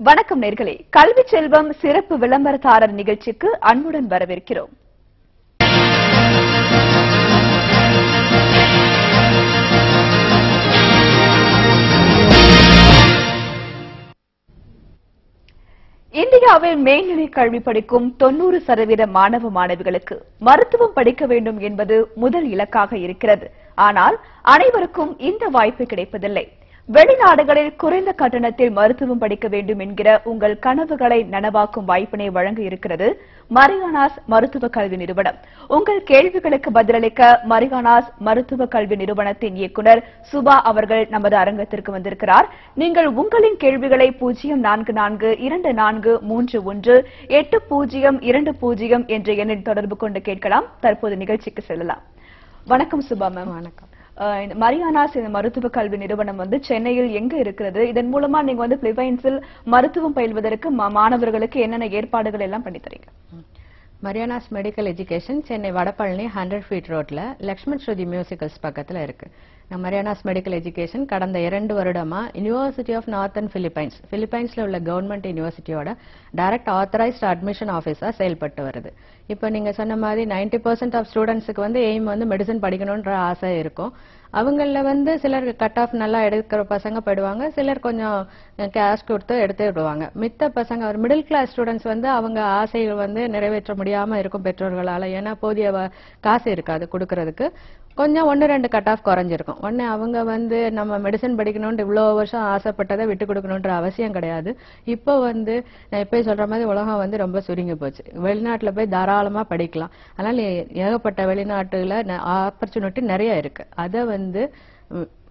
வணக்கம் நேர்களே. கல்வி செல்வம் சிறப்பு விளம்பரதாரர் நிகழ்ச்சிக்கு அன்புடன் வரவேற்கிறோம். இந்தியாவில் மேல்நிலை கல்வி படிக்கும் தொண்ணூறு சதவீத மாணவ மாணவிகளுக்கு மருத்துவம் படிக்க வேண்டும் என்பது முதல் இலக்காக இருக்கிறது. ஆனால் அனைவருக்கும் இந்த வாய்ப்பு கிடைப்பதில்லை. வெளிநாடுகளில் குறைந்த கட்டணத்தில் மருத்துவம் படிக்க வேண்டும் என்கிற உங்கள் கனவுகளை நனவாக்கும் வாய்ப்பினை வழங்க இருக்கிறது மரியானாஸ் மருத்துவ கல்வி நிறுவனம். உங்கள் கேள்விகளுக்கு பதிலளிக்க மரியானாஸ் மருத்துவ கல்வி நிறுவனத்தின் இயக்குனர் சுபா அவர்கள் நமது அரங்கத்திற்கு வந்திருக்கிறார். நீங்கள் உங்களின் கேள்விகளை பூஜ்ஜியம் நான்கு நான்கு இரண்டு நான்கு மூன்று ஒன்று எட்டு பூஜ்ஜியம் இரண்டு பூஜ்ஜியம் என்ற எண்ணில் தொடர்பு கொண்டு கேட்கலாம். தற்போது நிகழ்ச்சிக்கு செல்லலாம். வணக்கம் சுபா மேம். வணக்கம். மரியானாஸ் இந்த மருத்துவ கல்வி நிறுவனம் வந்து சென்னையில் எங்க இருக்கிறது? இதன் மூலமா நீங்க வந்து பிலிப்பைன்ஸில் மருத்துவம் பயில்வதற்கு மா- மாணவர்களுக்கு என்னென்ன ஏற்பாடுகள் எல்லாம் பண்ணி தரீங்க? Marianas medical education Chennai Vadapalani hundred feet ரோட்ல லக்ஷ்மண் ஸ்ருதி மியூசிக்கல்ஸ் பக்கத்துல இருக்கு. நம்ம மரியானாஸ் மெடிக்கல் எஜுகேஷன் கடந்த இரண்டு வருடமா யுனிவர்சிட்டி ஆஃப் நார்த்தன் பிலிப்பைன்ஸ் பிலிப்பைன்ஸ்ல உள்ள கவர்மெண்ட் யூனிவர்சிட்டியோட டைரக்ட் ஆத்தரைஸ்ட் அட்மிஷன் ஆஃபீஸா செயல்பட்டு வருது. இப்போ நீங்க சொன்ன மாதிரி 90% பர்சன்ட் ஆஃப் ஸ்டூடெண்ட்ஸுக்கு வந்து எய்ம் வந்து மெடிசன் படிக்கணுன்ற ஆசை இருக்கும். அவங்கள வந்து சிலர் கட் ஆஃப் நல்லா எடுக்கிற பசங்க போயிடுவாங்க சிலர் கொஞ்சம் கேஷ் கொடுத்து எடுத்து விடுவாங்க. மித்த பசங்க ஒரு மிடில் கிளாஸ் ஸ்டூடெண்ட்ஸ் வந்து அவங்க ஆசைகள் வந்து நிறைவேற்ற முடியாம இருக்கும் பெற்றோர்களால். ஏன்னா போதிய காசு இருக்காது கொடுக்கறதுக்கு. கொஞ்சம் ஒன்று ரெண்டு கட் ஆஃப் குறைஞ்சிருக்கும். ஒன்று அவங்க வந்து நம்ம மெடிசன் படிக்கணும்னு இவ்வளோ வருஷம் ஆசைப்பட்டதை விட்டு கொடுக்கணுன்ற அவசியம் கிடையாது. இப்போ வந்து நான் இப்போ சொல்கிற மாதிரி உலகம் வந்து ரொம்ப சுருங்கி போச்சு. வெளிநாட்டில் போய் தாராளமாக படிக்கலாம். அதனால் ஏ- ஏகப்பட்ட வெளிநாட்டில் ஆப்பர்ச்சுனிட்டி நிறைய இருக்குது அதை வந்து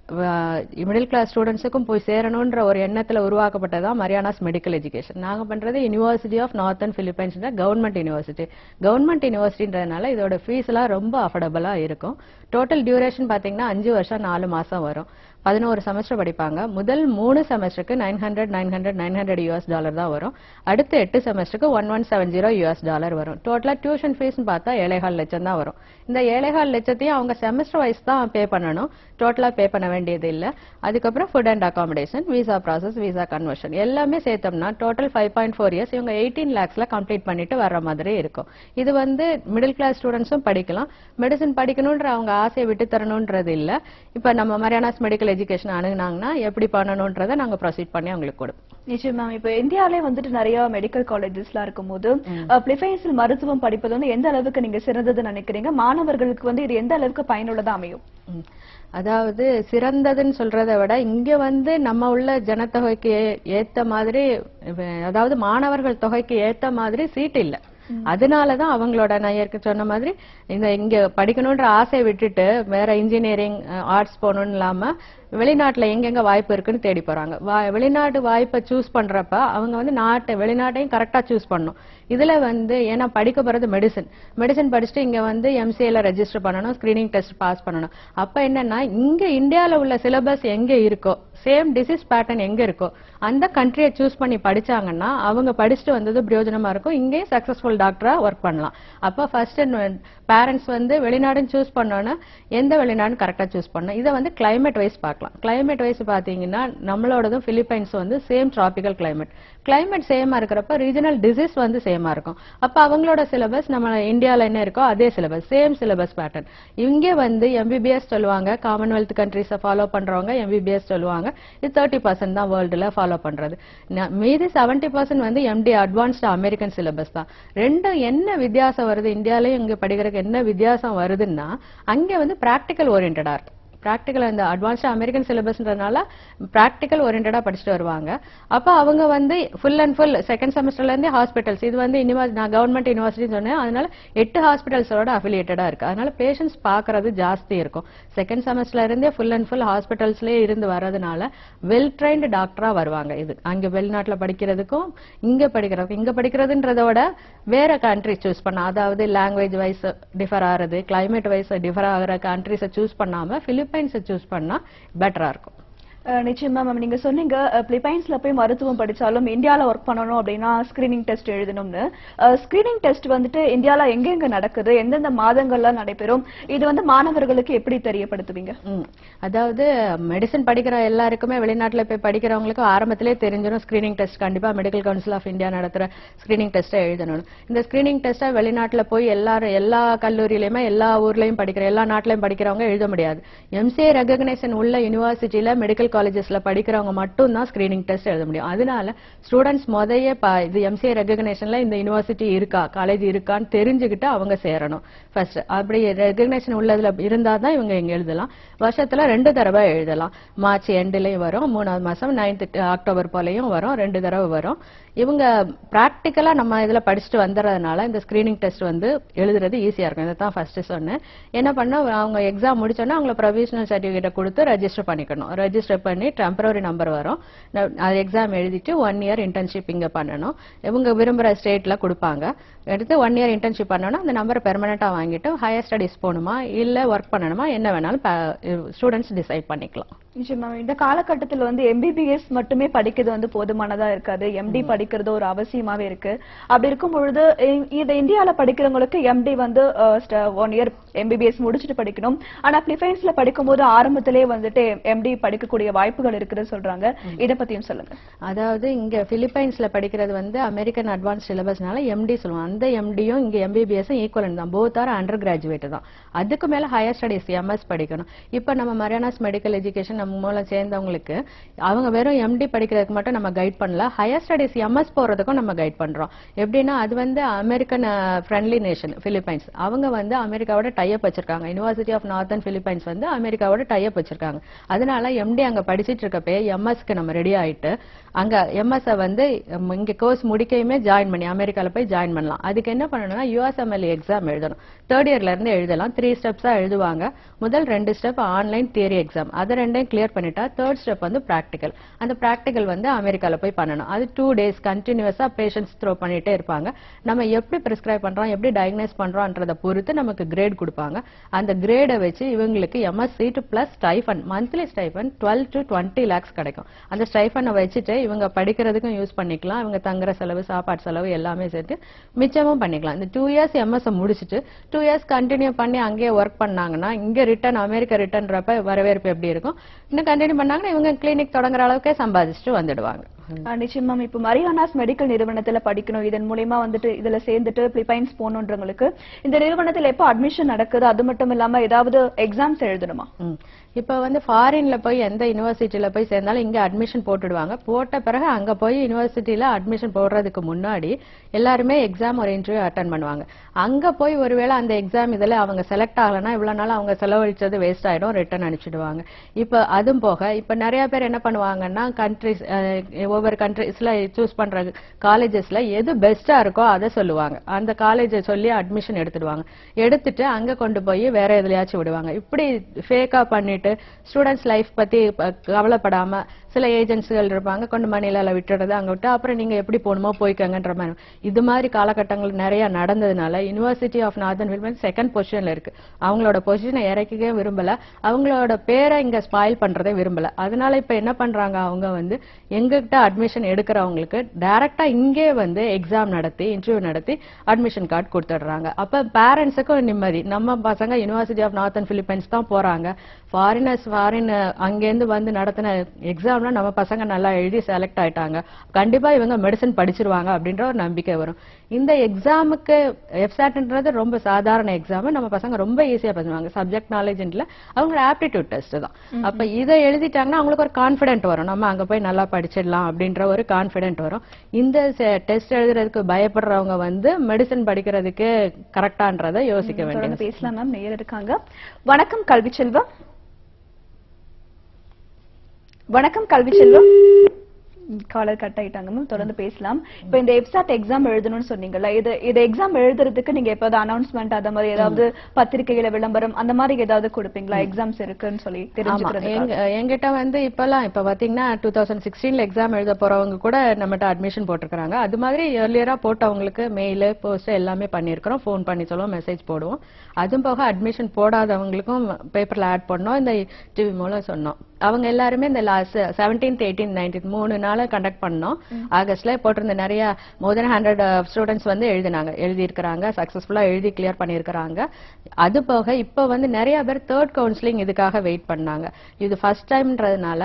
மிடில் கிளாஸ் ஸ்டூடெண்ட்ஸுக்கும் போய் சேரணுன்ற ஒரு எண்ணத்தில் உருவாக்கப்பட்டதான் மரியானாஸ் மெடிக்கல் எஜுகேஷன் நாங்கள் பண்றது university of northern Philippines government university government யூனிவர்சிட்டின்றதுனால இதோட ஃபீஸ் எல்லாம் ரொம்ப அஃபோர்டபுளாக இருக்கும். டோட்டல் டியூரேஷன் பார்த்தீங்கன்னா அஞ்சு வருஷம் நாலு மாதம் வரும். பதினோரு செமஸ்டர் படிப்பாங்க. முதல் மூணு செமஸ்டருக்கு nine hundred nine hundred nine hundred US dollar தான் வரும். அடுத்த எட்டு செமஸ்டருக்கு one one seven zero US dollar வரும். டோட்டலாக டியூஷன் ஃபீஸ்னு பார்த்தா ஏழைகால் லட்சம் தான் வரும். இந்த ஏழைகால் லட்சத்தையும் அவங்க செமஸ்டர் வைஸ் தான் பே பண்ணணும். டோட்டலாக பே பண்ண வேண்டியது இல்லை. அதுக்கப்புறம் food and accommodation visa process visa conversion எல்லாமே சேர்த்தோம்னா total five point four years இவங்க எயிட்டீன் லேக்ஸில் கம்ப்ளீட் பண்ணிட்டு வர மாதிரி இருக்கும். இது வந்து மிடில் கிளாஸ் ஸ்டூடெண்ட்ஸும் படிக்கலாம். மெடிசன் படிக்கணுன்ற அவங்க ஆசையை விட்டு தரணுன்றது இல்லை. இப்போ நம்ம மரியானாஸ் மெடிக்கல் எஜுகேஷன் அணுகுனாங்கன்னா எப்படி பண்ணணும்ன்றதை நாங்க ப்ரொசீட் பண்ணி அவங்களுக்கு கொடுப்போம். நிச்சயம் மேம் இப்ப இந்தியாவிலே வந்துட்டு நிறைய மெடிக்கல் காலேஜஸ்லாம் இருக்கும்போது பிலிப்பைன்ஸில் மருத்துவம் படிப்பது வந்து எந்த அளவுக்கு நீங்க சிறந்ததுன்னு நினைக்கிறீங்க? மாணவர்களுக்கு வந்து இது எந்த அளவுக்கு பயனுள்ளதா அமையும். அதாவது சிறந்ததுன்னு சொல்றதை விட இங்க வந்து நம்ம உள்ள ஜனத்தொகைக்கு ஏத்த மாதிரி அதாவது மாணவர்கள் தொகைக்கு ஏத்த மாதிரி சீட் இல்ல. அதனாலதான் அவங்களோட நான் ஏற்க சொன்ன மாதிரி இந்த இங்க படிக்கணும்ன்ற ஆசையை விட்டுட்டு வேற இன்ஜினியரிங் ஆர்ட்ஸ் போகணும்னு இல்லாம வெளிநாட்டுல எங்கெங்க வாய்ப்பு இருக்குன்னு தேடி போறாங்க. வா- வெளிநாட்டு வாய்ப்பை சூஸ் பண்றப்ப அவங்க வந்து நாட்டை வெளிநாட்டையும் கரெக்டா சூஸ் பண்ணணும். இதுல வந்து ஏன்னா படிக்க போறது மெடிசன் மெடிசன் படிச்சுட்டு இங்க வந்து எம்சிஏல ரெஜிஸ்டர் பண்ணணும் ஸ்கிரீனிங் டெஸ்ட் பாஸ் பண்ணணும். அப்ப என்னன்னா இங்க இந்தியாவில் உள்ள சிலபஸ் எங்க இருக்கோ சேம் டிசீஸ் பேட்டர்ன் எங்க இருக்கோ அந்த கண்ட்ரியை சூஸ் பண்ணி படிச்சாங்கன்னா அவங்க படிச்சுட்டு வந்தது பிரயோஜனமா இருக்கும். இங்கேயும் சக்சஸ்ஃபுல் டாக்டரா ஒர்க் பண்ணலாம். அப்போ ஃபர்ஸ்ட் பேரண்ட்ஸ் வந்து வெளிநாடுன்னு சூஸ் பண்ணோன்னா எந்த வெளிநாடுன்னு கரெக்டாக சூஸ் பண்ணணும். இதை வந்து கிளைமேட் வைஸ் பார்க்கலாம். கிளைமேட் வைஸ் பார்த்தீங்கன்னா நம்மளோடதும் பிலிப்பைன்ஸ் வந்து சேம் டிராபிக்கல் கிளைமேட் கிளைமேட் சேமா இருக்கிறப்ப ரீஜனல் டிசீஸ் வந்து சேமா இருக்கும். அப்ப அவங்களோட சிலபஸ் நம்ம இந்தியாவில் என்ன இருக்கோ அதே சிலபஸ் சேம் சிலபஸ் பேட்டர்ன் இங்கே வந்து எம்பிபிஎஸ் சொல்லுவாங்க காமன்வெல்த் கண்ட்ரிஸை ஃபாலோ பண்றவங்க எம்பிபிஎஸ் சொல்லுவாங்க. இது தேர்ட்டி பர்சன்ட் தான் வேர்ல்டுல ஃபாலோ பண்றது. மீதி செவன்டி பர்சன்ட் வந்து எம்டி அட்வான்ஸ்டு அமெரிக்கன் சிலபஸ் தான். ரெண்டும் என்ன வித்தியாசம் வருது? இந்தியாலையும் இங்க படிக்கிறதுக்கு என்ன வித்தியாசம் வருதுன்னா அங்கே வந்து பிராக்டிக்கல் ஓரியன்டா இருக்கும். பிராக்டிக்கல் அந்த அட்வான்ஸ்டாக அமெரிக்கன் சிலபஸ்ன்றதுனால ப்ராக்டிக்கல் ஓரியன்டாக படிச்சுட்டு வருவாங்க. அப்போ அவங்க வந்து ஃபுல் அண்ட் ஃபுல் செகண்ட் செமஸ்டர்லேருந்தே ஹாஸ்பிட்டல்ஸ் இது வந்து இனிமே நான் கவர்மெண்ட் யூனிவர்சிட்டின்னு சொன்னேன். அதனால எட்டு ஹாஸ்பிட்டல்ஸோட அஃபிலியேட்டடாக இருக்குது அதனால பேஷண்ட்ஸ் பார்க்கறது ஜாஸ்தி இருக்கும். செகண்ட் செமஸ்டர்லேருந்தே ஃபுல் அண்ட் ஃபுல் ஹாஸ்பிட்டல்ஸ்லேயே இருந்து வர்றதுனால வெல் ட்ரைன்டு டாக்டராக வருவாங்க இது. அங்கே வெளிநாட்டில் படிக்கிறதுக்கும் இங்கே படிக்கிறதுக்கும் படிக்கிறதுன்றத படிக்கிறதுன்றதோட வேற கண்ட்ரி சூஸ் பண்ண அதாவது லாங்குவேஜ் வைஸ் டிஃபர் ஆகிறது கிளைமேட் வைஸ் டிஃபர் ஆகிற கண்ட்ரிஸை சூஸ் பண்ணாமல் ஃபிலிப் பிலிப்பைன்ஸை சூஸ் பண்ணால் பெட்டராக இருக்கும். நிச்சயமா மேம் நீங்க சொன்னீங்க பிலிப்பைன்ஸ்ல போய் மருத்துவம் படிச்சாலும் இந்தியால ஒர்க் பண்ணணும் அப்படின்னா ஸ்கிரீனிங் டெஸ்ட் எழுதணும்னு. ஸ்கிரீனிங் டெஸ்ட் வந்துட்டு இந்தியால எங்கெங்க நடக்குது? எந்தெந்த மாதங்கள்ல நடைபெறும்? இது வந்து மாணவர்களுக்கு எப்படி தெரியப்படுத்துவீங்க? அதாவது மெடிசன் படிக்கிற எல்லாருக்குமே வெளிநாட்டுல போய் படிக்கிறவங்களுக்கு ஆரம்பத்திலே தெரிஞ்சிடும் ஸ்கிரீனிங் டெஸ்ட் கண்டிப்பா மெடிக்கல் கவுன்சில் ஆஃப் இந்தியா நடத்துற ஸ்கிரீனிங் டெஸ்ட்டை எழுதணும் இந்த ஸ்கிரீனிங் டெஸ்ட்டை வெளிநாட்டுல போய் எல்லாரும் எல்லா கல்லூரியிலயுமே எல்லா ஊர்லயும் படிக்கிற எல்லா நாட்டிலையும் படிக்கிறவங்க எழுத முடியாது. எம்சிஏ ரெகக்னேஷன் உள்ள யூனிவர்சிட்டியில மெடிக்கல் காலேஜஸ்ல படிக்கிறவங்க மட்டும் தான் ஸ்கிரீனிங் டெஸ்ட் எழுத முடியும். அதனால ஸ்டூடெண்ட்ஸ் முதைய இது எம்சிஏ ரெகக்னேஷன்ல இந்த யூனிவர்சிட்டி இருக்கா காலேஜ் இருக்கான்னு தெரிஞ்சுக்கிட்டு அவங்க சேரணும். ஃபர்ஸ்ட் அப்படி ரெகக்னேஷன் உள்ளதுல இருந்தா தான் இவங்க இங்க எழுதலாம். வருஷத்துல ரெண்டு தடவை எழுதலாம். மார்ச் எண்ட்லயும் வரும் மூணாவது மாசம் நைன்த் அக்டோபர் போலயும் வரும் ரெண்டு தடவை வரும். இவங்க ப்ராக்டிக்கலாக நம்ம இதில் படிச்சுட்டு வந்துடுறதுனால இந்த ஸ்க்ரீனிங் டெஸ்ட் வந்து எழுதுறது ஈஸியாக இருக்கும். இதை தான் ஃபஸ்ட்டு சொன்னேன். என்ன பண்ண அவங்க எக்ஸாம் முடிச்சோன்னா அவங்கள ப்ரொவிஷனல் சர்டிஃபிகேட்டை கொடுத்து ரெஜிஸ்டர் பண்ணிக்கணும். ரெஜிஸ்டர் பண்ணி டெம்பரரி நம்பர் வரும். அது எக்ஸாம் எழுதிட்டு ஒன் இயர் இன்டர்ன்ஷிப் இங்கே பண்ணணும். இவங்க விரும்புகிற ஸ்டேட்டில் கொடுப்பாங்க. எடுத்து ஒன் இயர் இன்டர்ன்ஷிப் பண்ணணும் அந்த நம்பரை பெர்மனண்டா வாங்கிட்டு ஹையர் ஸ்டடிஸ் போகணுமா இல்ல ஒர்க் பண்ணணுமா என்ன வேணாலும் ஸ்டூடெண்ட்ஸ் டிசைட் பண்ணிக்கலாம். நிச்சயமா. இந்த காலகட்டத்தில் வந்து எம்பிபிஎஸ் மட்டுமே படிக்கிறது வந்து போதுமானதா இருக்காது. எம்டி படிக்கிறது ஒரு அவசியமாவே இருக்கு. அப்படி இருக்கும் பொழுது இது இந்தியால படிக்கிறவங்களுக்கு எம்டி வந்து ஒன் இயர் எம்பிபிஎஸ் முடிச்சுட்டு படிக்கணும். ஆனா பிலிப்பைன்ஸ்ல படிக்கும்போது ஆரம்பத்திலே வந்துட்டு எம்டி படிக்கக்கூடிய வாய்ப்புகள் இருக்குன்னு சொல்றாங்க. இத பத்தியும் சொல்லுங்க. அதாவது இங்க பிலிப்பைன்ஸ்ல படிக்கிறது வந்து அமெரிக்கன் அட்வான்ஸ் சிலபஸ்னால எம்டி சொல்லுவோம் அந்த எம்டியும் இங்க எம்பிபிஎஸ் ஈக்குவலன் தான். போத் ஆர் அண்டர் கிராஜுவேட் தான். அதுக்கு மேல ஹையர் ஸ்டடிஸ் எம்எஸ் படிக்கணும். இப்ப நம்ம மரியானாஸ் மெடிக்கல் எஜுகேஷன் நம்ம மூலம் சேர்ந்தவங்களுக்கு அவங்க வெறும் எம்டி படிக்கிறதுக்கு மட்டும் நம்ம கைட் பண்ணல. ஹையர் ஸ்டடிஸ் எம்எஸ் போறதுக்கும் நம்ம கைட் பண்றோம். எப்படின்னா அது வந்து அமெரிக்கன் ஃப்ரெண்ட்லி நேஷன் பிலிப்பைன்ஸ் அவங்க வந்து அமெரிக்காவோட டைப் வச்சிருக்காங்க. யூனிவர்சிட்டி ஆஃப் நார்த்தன் பிலிப்பைன்ஸ் வந்து அமெரிக்காவோட டைப் வச்சிருக்காங்க. அதனால எம்டி அங்க படிச்சிட்டு இருக்கப்பே எம்எஸ்க்கு நம்ம ரெடி ஆயிட்டு அங்க எம்எஸ்ஸை வந்து இங்கே இங்க கோர்ஸ் முடிக்கையுமே ஜாயின் பண்ணி அமெரிக்கால போய் ஜாயின் பண்ணலாம். அதுக்கு என்ன பண்ணணும்னா யூஎஸ்எம்எல் எக்ஸாம் எழுதணும். தேர்ட் இயர்ல இருந்து எழுதலாம். த்ரீ ஸ்டெப்ஸா எழுதுவாங்க. முதல் ரெண்டு ஸ்டெப் ஆன்லைன் தியரி எக்ஸாம் அதை ரெண்டையும் கிளியர் பண்ணிட்டா தேர்ட் ஸ்டெப் வந்து பிராக்டிக்கல் அந்த பிராக்டிக்கல் வந்து அமெரிக்கால போய் பண்ணணும். அது டூ டேஸ் கண்டினியூஸா பேஷன்ஸ் த்ரோ பண்ணிட்டே இருப்பாங்க. நம்ம எப்படி பிரிஸ்கிரைப் பண்றோம் எப்படி டயக்னைஸ் பண்றோம்ன்றத பொறுத்து நமக்கு கிரேட் கொடுப்பாங்க. அந்த கிரேடை வச்சு இவங்களுக்கு MS seat plus stipend monthly stipend twelve to twenty lakhs கிடைக்கும். அந்த ஸ்டைஃபனை வச்சுட்டு இவங்க படிக்கிறதுக்கும் யூஸ் பண்ணிக்கலாம். இவங்க தங்குற செலவு சாப்பாடு செலவு எல்லாமே சேர்த்து மிச்சமும் பண்ணிக்கலாம். இந்த டூ இயர்ஸ் எம்எஸ் முடிச்சுட்டு டூ இயர்ஸ் கண்டினியூ பண்ணி அங்கேயே ஒர்க் பண்ணாங்கன்னா இங்க ரிட்டர்ன் அமெரிக்கா ரிட்டர்ன்றப்ப வரவேற்பு எப்படி இருக்கும்? இன்னும் கண்டினியூ பண்ணாங்கன்னா இவங்க கிளினிக் தொடங்குற அளவுக்கே சம்பாதிச்சுட்டு வந்துடுவாங்க. நிச்சயமா இப்ப மரியானாஸ் மெடிக்கல் நிறுவனத்துல படிக்கணும். இதன் மூலியமா வந்துட்டு இதுல சேர்ந்துட்டு பிலிப்பைன்ஸ் போகணுன்றவங்களுக்கு இந்த நிறுவனத்துல எப்போ அட்மிஷன் நடக்குது அது மட்டும் இல்லாம ஏதாவது எக்ஸாம்ஸ் எழுதணுமா. இப்போ வந்து ஃபாரின்ல போய் எந்த யூனிவர்சிட்டியில போய் சேர்ந்தாலும் இங்க அட்மிஷன் போட்டுடுவாங்க. போட்ட பிறகு அங்க போய் யூனிவர்சிட்டியில அட்மிஷன் போடுறதுக்கு முன்னாடி எல்லாருமே எக்ஸாம் ஒரு இன்டர்வியூ அட்டன் பண்ணுவாங்க. அங்க போய் ஒருவேளை அந்த எக்ஸாம் இதுல அவங்க செலக்ட் ஆகலைன்னா இவ்வளவு நாள் அவங்க செலவழிச்சது வேஸ்ட் ஆயிடும் ரிட்டர்ன் அனுப்பிச்சிடுவாங்க. இப்போ அதுவும் போக இப்போ நிறைய பேர் என்ன பண்ணுவாங்கன்னா கண்ட்ரிஸ் ஒவ்வொரு கண்ட்ரிஸ்ல சூஸ் பண்ற காலேஜஸ்ல எது பெஸ்டா இருக்கோ அதை சொல்லுவாங்க. அந்த காலேஜை சொல்லி அட்மிஷன் எடுத்துடுவாங்க. எடுத்துட்டு அங்க கொண்டு போய் வேற எதுலயாச்சும் விடுவாங்க. இப்படி ஃபேக்கா பண்ணிட்டு ஸ்டூடெண்ட்ஸ் லைஃப் பத்தி கவலைப்படாம சில ஏஜென்சிகள் இருப்பாங்க கொண்டு மணிலால விட்டுறது அங்க விட்டு அப்புறம் நீங்க எப்படி போகணுமோ போய்க்கங்கன்ற மாதிரி. இது மாதிரி காலகட்டங்கள் நிறைய நடந்ததுனால யூனிவர்சிட்டி ஆஃப் நார்தன் வில்மன் செகண்ட் பொசிஷன்ல இருக்கு. அவங்களோட பொசிஷனை இறக்கவே விரும்பல. அவங்களோட பேரை இங்க ஸ்பாயில் பண்றதே விரும்பல. அதனால இப்ப என்ன பண்றாங்க அவங்க வந்து எங்ககிட்ட அட்மிஷன் எடுக்கிறவங்களுக்கு டைரக்டா இங்கே வந்து எக்ஸாம் நடத்தி இன்டர்வியூ நடத்தி அட்மிஷன் கார்டு கொடுத்துடுறாங்க. அப்ப பேரண்ட்ஸுக்கும் நிம்மதி. நம்ம பசங்க யுனிவர்சிட்டி ஆஃப் நார்த்தன் பிலிப்பைன்ஸ் தான் போறாங்க. ஃபாரினர்ஸ் ஃபாரின் அங்கேருந்து வந்து நடத்தின எக்ஸாம்ல நம்ம பசங்க நல்லா எழுதி செலக்ட் ஆயிட்டாங்க. கண்டிப்பா இவங்க மெடிசன் படிச்சிருவாங்க அப்படின்ற ஒரு நம்பிக்கை வரும். இந்த எக்ஸாமுக்கு எஃப்சாட்ன்றது ரொம்ப சாதாரண எக்ஸாம் நம்ம பசங்க ரொம்ப ஈஸியா பண்ணுவாங்க. சப்ஜெக்ட் நாலேஜ்ல அவங்க ஆப்டிடியூட் டெஸ்ட் தான். அப்ப இதை எழுதிட்டாங்கன்னா அவங்களுக்கு ஒரு கான்பிடென்ட் வரும். நம்ம அங்க போய் நல்லா படிச்சிடலாம் அப்படின்ற ஒரு கான்பிடென்ட் வரும். இந்த டெஸ்ட் எழுதுறதுக்கு பயப்படுறவங்க வந்து மெடிசன் படிக்கிறதுக்கு கரெக்டான்றதை யோசிக்க தொடர்ந்து பேசலாம் மேம் நேயர் இருக்காங்க. வணக்கம் கல்வி செல்வம் வணக்கம் கல்வி செல்வம். காலர் கட் ஆயிட்டாங்க மேம் தொடர்ந்து பேசலாம். இப்போ இந்த எப்சாட் எக்ஸாம் எழுதணும்னு சொன்னீங்கல்ல இது இது எக்ஸாம் எழுதுறதுக்கு நீங்க எப்போது அனௌன்ஸ்மெண்ட் அந்த மாதிரி ஏதாவது பத்திரிகையில விளம்பரம் அந்த மாதிரி ஏதாவது கொடுப்பீங்களா? எக்ஸாம்ஸ் இருக்குன்னு சொல்லி தெரிஞ்சுக்கிறது எங்க எங்கிட்ட வந்து இப்பெல்லாம் இப்ப பாத்தீங்கன்னா டூ தௌசண்ட் சிக்ஸ்டீன்ல எக்ஸாம் எழுத போறவங்க கூட நம்மகிட்ட அட்மிஷன் போட்டிருக்காங்க அது மாதிரி ஏர்லியரா போட்டவங்களுக்கு மெயில் போஸ்ட் எல்லாமே பண்ணியிருக்கிறோம். ஃபோன் பண்ணி சொல்லுவோம் மெசேஜ் போடுவோம். அதுவும் போக அட்மிஷன் போடாதவங்களுக்கும் பேப்பர்ல ஆட் பண்ணோம். இந்த டிவி மூலம் சொன்னோம். அவங்க எல்லாருமே இந்த லாஸ்ட் செவன்டீன்த் எயிட்டீன் நைன்டீன் மூணு நாள் கண்டக்ட் பண்ணோம் ஆகஸ்ட்ல போட்டிருந்த நிறைய மோர் தென் ஹண்ட்ரட் ஸ்டூடெண்ட்ஸ் வந்து எழுதினாங்க. எழுதியிருக்கிறாங்க சக்சஸ்ஃபுல்லா எழுதி கிளியர் பண்ணியிருக்கிறாங்க. அது போக இப்போ வந்து நிறைய பேர் தேர்ட் கவுன்சிலிங் இதுக்காக வெயிட் பண்ணாங்க. இது ஃபர்ஸ்ட் டைம்ன்றதுனால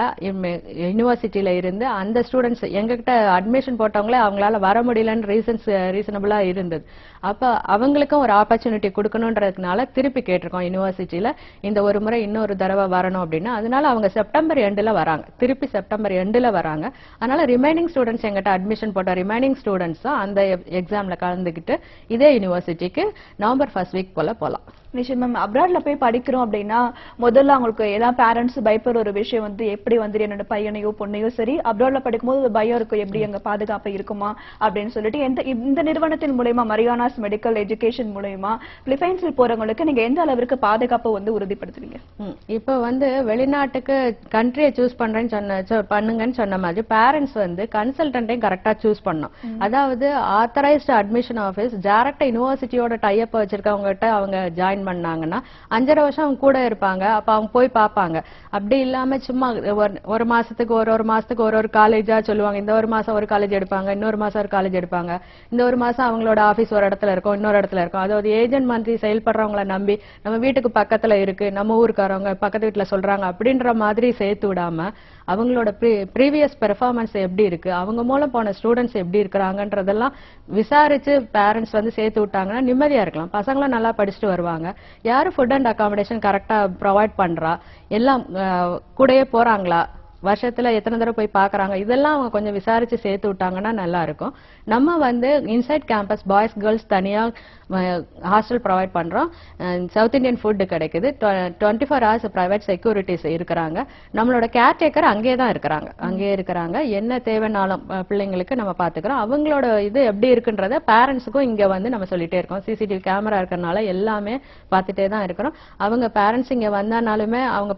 யூனிவர்சிட்டியில இருந்து அந்த ஸ்டூடெண்ட்ஸ் எங்ககிட்ட அட்மிஷன் போட்டவங்களே அவங்களால வர முடியலன்னு ரீசன்ஸ் ரீசனபிளா இருந்தது. அப்ப அவங்களுக்கும் ஒரு ஆப்பர்ச்சுனிட்டி கொடுக்கணுன்றதுனால திருப்பி கேட்டிருக்கோம் யூனிவர்சிட்டியில இந்த ஒரு முறை இன்னொரு தடவை வரணும் அப்படின்னு. அதனால அவங்க செப்டம்பர் எண்டில் வராங்க. திருப்பி செப்டம்பர் எண்டில் வராங்க. அதனால ரிமைனிங் ஸ்டூடெண்ட்ஸ் எங்கிட்ட அட்மிஷன் போட்ட ரிமைனிங் ஸ்டூடெண்ட்ஸும் அந்த எக்ஸாம்ல கலந்துக்கிட்டு இதே யூனிவர்சிட்டிக்கு நவம்பர் ஃபர்ஸ்ட் வீக் போல போகலாம் நிச்சயம் மேம் அப்ராட்ல போய் படிக்கிறோம் அப்படின்னா முதல்ல அவங்களுக்கு ஏதாவது பேரண்ட்ஸ் பயப்படுற ஒரு விஷயம் வந்து எப்படி வந்து என்னோட பையனையோ பொண்ணையோ சரி அப்ராட்ல படிக்கும்போது பயம் இருக்கும் எப்படி எங்க பாதுகாப்பு இருக்குமா? அப்படின்னு சொல்லிட்டு எந்த இந்த நிறுவனத்தின் மூலயமா மரியானாஸ் மெடிக்கல் எஜுகேஷன் மூலயமா பிலிப்பைன்ஸில் போறவங்களுக்கு நீங்க எந்த அளவிற்கு பாதுகாப்பை வந்து உறுதிப்படுத்துவீங்க? ம். இப்போ வந்து வெளிநாட்டுக்கு கண்ட்ரியை சூஸ் பண்றேன்னு சொன்ன பண்ணுங்கன்னு சொன்ன மாதிரி பேரண்ட்ஸ் வந்து கன்சல்டன்ட்டையும் கரெக்டா சூஸ் பண்ணணும். அதாவது ஆத்தரைஸ்டு அட்மிஷன் ஆஃபீஸ் டைரக்டா யூனிவர்சிட்டியோட டைப் வச்சிருக்கவங்ககிட்ட அவங்க ஜாயின் பண்ணாங்கன்னா அஞ்சரை வருஷம் அவங்க கூட இருப்பாங்க அப்ப அவங்க போய் பார்ப்பாங்க. அப்படி இல்லாம சும்மா ஒரு- ஒரு மாசத்துக்கு ஒரு ஒரு மாசத்துக்கு ஒரு ஒரு காலேஜா சொல்லுவாங்க இந்த ஒரு மாசம் ஒரு காலேஜ் எடுப்பாங்க இன்னொரு மாசம் ஒரு காலேஜ் எடுப்பாங்க. இந்த ஒரு மாசம் அவங்களோட ஆபீஸ் ஒரு இடத்துல இருக்கும் இன்னொரு இடத்துல இருக்கும். அதாவது ஏஜென்ட் மாதிரி செயல்படுறவங்கள நம்பி நம்ம வீட்டுக்கு பக்கத்துல இருக்கு நம்ம ஊருக்காரவங்க பக்கத்து வீட்டுல சொல்றாங்க அப்படின்ற மாதிரி சேர்த்து விடாம அவங்களோட ப்ரீவியஸ் பெர்ஃபார்மன்ஸ் எப்படி இருக்கு? அவங்க மூலம் போன ஸ்டூடெண்ட்ஸ் எப்படி இருக்கிறாங்கன்றதெல்லாம் விசாரிச்சு பேரண்ட்ஸ் வந்து சேர்த்து விட்டாங்கன்னா நிம்மதியா இருக்கலாம். பசங்களும் நல்லா படிச்சுட்டு வருவாங்க. யாரு ஃபுட் அண்ட் அகாமடேஷன் கரெக்டா ப்ரொவைட் பண்றா? எல்லாம் கூடயே போறாங்களா? வருஷத்துல எத்தனை தடவை போய் பாக்குறாங்க இதெல்லாம் அவங்க கொஞ்சம் விசாரிச்சு சேர்த்து விட்டாங்கன்னா நல்லா இருக்கும். நம்ம வந்து இன்சைட் கேம்பஸ் பாய்ஸ் கேர்ள்ஸ் தனியா ஹாஸ்டல் ப்ரொவைட் பண்றோம். சவுத் இந்தியன் ஃபுட் கிடைக்குது. Twenty four hours private securities இருக்கிறாங்க. நம்மளோட கேர்டேக்கர் அங்கே தான் இருக்கிறாங்க. அங்கேயே இருக்கிறாங்க. என்ன தேவைனாலும் பிள்ளைங்களுக்கு நம்ம பாத்துக்கிறோம் அவங்களோட இது எப்படி இருக்குன்றத பேரண்ட்ஸுக்கும் இங்க வந்து நம்ம சொல்லிட்டே இருக்கோம். சிசிடிவி கேமரா இருக்கிறனால எல்லாமே பார்த்துட்டே தான் இருக்கிறோம். அவங்க பேரண்ட்ஸ் இங்க வந்தானாலுமே அவங்க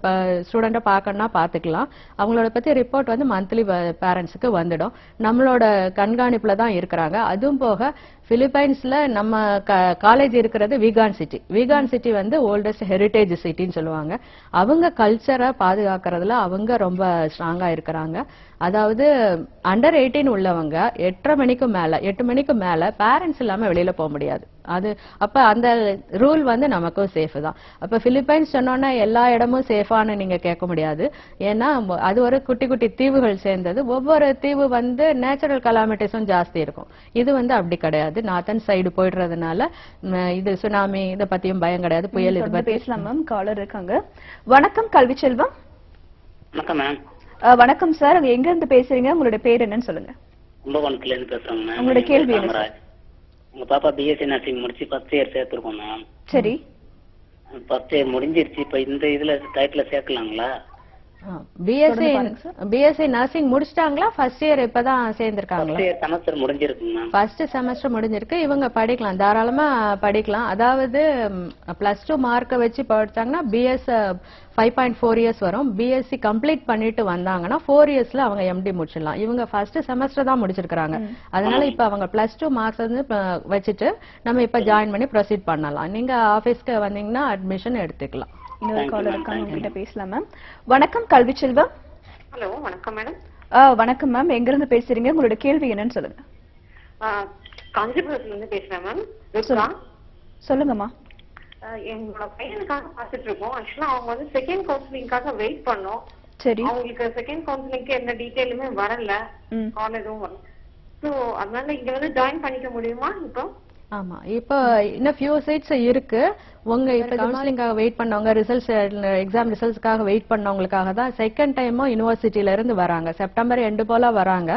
ஸ்டூடெண்ட்டை பார்க்கணும்னா பார்த்துக்கலாம். அவங்களோட பத்தி ரிப்போர்ட் வந்து மந்த்லி பேரண்ட்ஸுக்கு வந்துடும். நம்மளோட கண்காணிப்புல தான் இருக்கிறாங்க. அதுவும் போக பிலிப்பைன்ஸ்ல நம்ம காலேஜ் இருக்கிறது வீகான் சிட்டி வீகான் சிட்டி வந்து ஓல்டஸ்ட் ஹெரிட்டேஜ் சிட்டின்னு சொல்லுவாங்க. அவங்க கல்ச்சரை பாதுகாக்கிறதுல அவங்க ரொம்ப ஸ்ட்ராங்கா இருக்கிறாங்க. அதாவது அண்டர் 18 உள்ளவங்க எட்டரை மணிக்கு மேல எட்டு மணிக்கு மேல பேரண்ட்ஸ் இல்லாம வெளியில போக முடியாது. அது அப்ப அந்த ரூல் வந்து நமக்கும் சேஃப் தான். அப்ப பிலிப்பைன்ஸ் சொன்னோன்னா எல்லா இடமும் சேஃபான்னு நீங்க கேட்க முடியாது. ஏன்னா அது ஒரு குட்டி குட்டி தீவுகள் சேர்ந்தது. ஒவ்வொரு தீவு வந்து நேச்சுரல் கலாமிட்டிஸும் ஜாஸ்தி இருக்கும். இது வந்து அப்படி கிடையாது. நார்த்தன் சைடு போயிடுறதுனால இது சுனாமி இத பத்தியும் பயம் கிடையாது. புயல் இது பத்தி. பேசலாம் மேம் காலர் இருக்காங்க. வணக்கம் கல்வி செல்வம் வணக்கம் மேம் வணக்கம் சார். அங்க எங்க இருந்து பேசுறீங்க? உங்களுடைய பேர் என்னன்னு சொல்லுங்க. கும்பகோணத்துல இருந்து பேசுறோங்க மேம். உங்களோட என் கேள்வி என்ன உங்க பாப்பா பிஎஸ்சி நர்சிங் முடிச்சு ஃபர்ஸ்ட் இயர் சேர்த்துருக்கோம் மேம். சரி. ஃபர்ஸ்ட் இயர் முடிஞ்சிருச்சு. இப்ப இந்த இதுல டைட்டில் சேர்க்கலாங்களா? பிஎஸ்சி பிஎஸ்சி நர்சிங் முடிச்சிட்டாங்களா? ஃபர்ஸ்ட் இயர் இப்பதான் சேர்ந்திருக்காங்களா? செமஸ்டர் முடிஞ்சிருக்குங்க மேம் ஃபர்ஸ்ட் செமஸ்டர் முடிஞ்சிருக்கு. இவங்க படிக்கலாம். தாராளமா படிக்கலாம். அதாவது பிளஸ் டூ மார்க்கை வச்சு படிச்சாங்கன்னா BS five point four years வரும். பிஎஸ்சி கம்ப்ளீட் பண்ணிட்டு வந்தாங்கன்னா ஃபோர் இயர்ஸ்ல அவங்க எம்டி முடிச்சிடலாம். இவங்க ஃபர்ஸ்ட் செமஸ்டர் தான் முடிச்சிருக்காங்க அதனால இப்ப அவங்க பிளஸ் டூ மார்க்ஸ் வந்து வச்சுட்டு நம்ம இப்ப ஜாயின் பண்ணி ப்ரொசீட் பண்ணலாம். நீங்க ஆபீஸ்க்கு வந்தீங்கன்னா அட்மிஷன் எடுத்துக்கலாம். இன்னொரு காலர் இருக்காங்க உங்ககிட்ட பேசலாம் மேம் வணக்கம் கல்வி செல்வம். ஹலோ வணக்கம் மேடம் வணக்கம் மேம் எங்க இருந்து பேசுறீங்க? உங்களோட கேள்வி என்னன்னு சொல்லுங்க. காஞ்சிபுரத்துல இருந்து பேசுறேன் மேம் சொல்லுங்கம்மா எங்களோட பையனுக்காக பார்த்துட்டு இருக்கோம். ஆக்சுவலா அவங்க வந்து செகண்ட் கவுன்சிலிங்காக வெயிட் பண்ணோம். சரி. அவங்களுக்கு செகண்ட் கவுன்சிலிங்க்கு எந்த டீட்டெயிலுமே வரல. கால் எதுவும் வரல. ஸோ அதனால இங்க வந்து ஜாயின் பண்ணிக்க முடியுமா இப்போ? ஆமா. இப்போ இன்னும் ஃபியூ சீட்ஸ் இருக்கு. உங்க இப்ப கவுன்சிலிங்காக வெயிட் பண்ணவங்க ரிசல்ட்ஸ் எக்ஸாம் ரிசல்ட்ஸ்க்காக வெயிட் பண்ணவங்களுக்காக தான் செகண்ட் டைமும் யூனிவர்சிட்டில இருந்து வராங்க. செப்டம்பர் எண்டு போல வராங்க.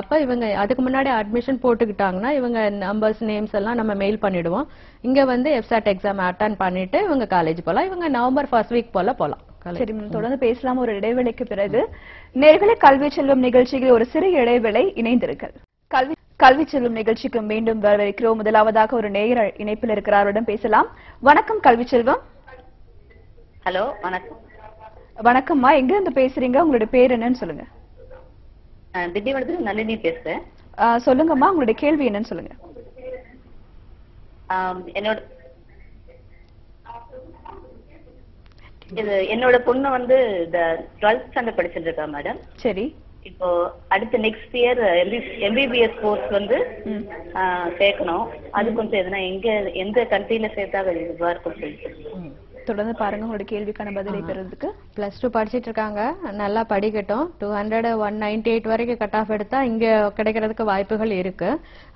அப்ப இவங்க அதுக்கு முன்னாடி அட்மிஷன் போட்டுக்கிட்டாங்கன்னா இவங்க நம்பர்ஸ் நேம்ஸ் எல்லாம் நம்ம மெயில் பண்ணிடுவோம். இங்க வந்து எஃப்சாட் எக்ஸாம் அட்டன் பண்ணிட்டு இவங்க காலேஜ் போலாம். இவங்க நவம்பர் ஃபர்ஸ்ட் வீக் போல போலாம். சரி மேம் தொடர்ந்து பேசலாம். ஒரு இடைவேளைக்கு பிறகு நேர்களை கல்வி செல்வம் நிகழ்ச்சியில் ஒரு சிறு இடைவேளை இணைந்திருக்கள் கல்வி கல்வி செல்வம் நிகழ்ச்சிக்கு மீண்டும் வரவேற்கிறோம். முதலாவதாக ஒரு நேயர் இணைப்பில் இருக்கிறாருடன் பேசலாம். வணக்கம் கல்வி செல்வம். ஹலோ வணக்கம். வணக்கம்மா. எங்க இருந்து பேசுறீங்க? உங்களுடைய பேர் என்னன்னு சொல்லுங்க. திண்டிவனத்துல நளினி பேசுறேன். சொல்லுங்கம்மா. உங்களுடைய கேள்வி என்னன்னு சொல்லுங்க. என்னோட இது என்னோட பொண்ணு வந்து டுவெல்த் ஸ்டாண்டர்ட் படிச்சுட்டு இருக்கா மேடம். சரி. இப்போ அடுத்த நெக்ஸ்ட் இயர் எம்பிபிஎஸ் கோர்ஸ் வந்து சேர்க்கணும். அது கொஞ்சம் எதுனா எங்க எந்த கண்ட்ரில சேர்த்தா இதுவா இருக்கும் சொல்லிட்டு. தொடர்ந்து பாருங்க உங்களோட கேள்விக்கான பதிலை பெறுறதுக்கு. பிளஸ் டூ படிச்சிட்டு இருக்காங்க. நல்லா படிக்கட்டும். Two hundred one ninety eight வரைக்கும் கட் ஆஃப் எடுத்தா இங்க கிடைக்கிறதுக்கு வாய்ப்புகள் இருக்கு.